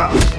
Cover!